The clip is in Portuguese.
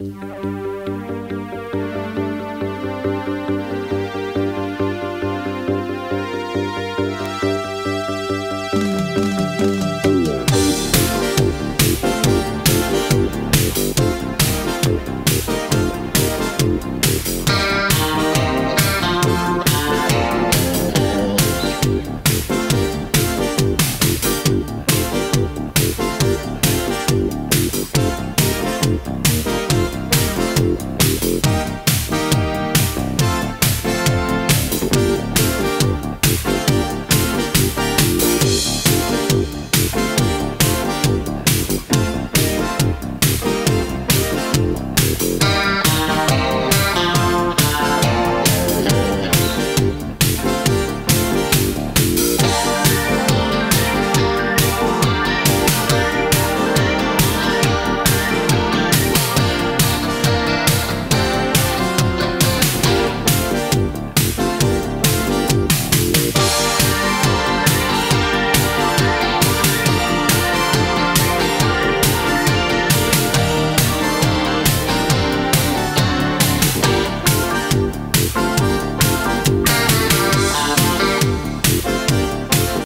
Música